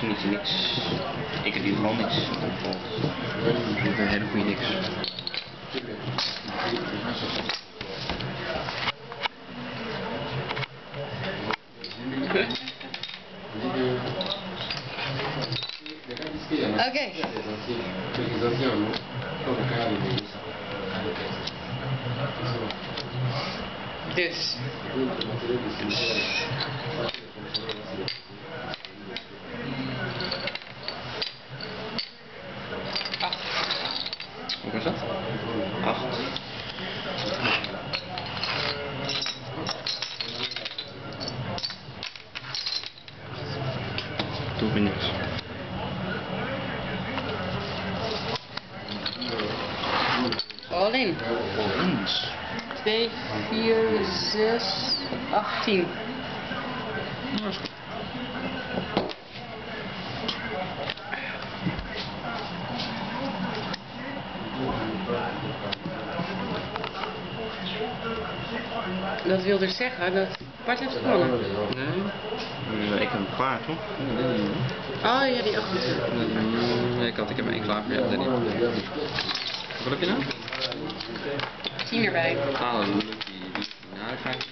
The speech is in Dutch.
Misschien niet niks. Ik heb hier gewoon niks. Ik heb een hele goede niks. Oké. Et Dus. Was dat? Acht. Doe weer niks. All in. Eens. 2, 4, 6, 18. Dat is goed. Dat wil dus zeggen dat Bart heeft gewonnen. Nee. ik heb een paard, toch? Oh ja, die 28. Nee, ik had ik heb één klaar voor jou. Wat heb je nou? 10 erbij. Ah, lucky. Nou, dan ga ik.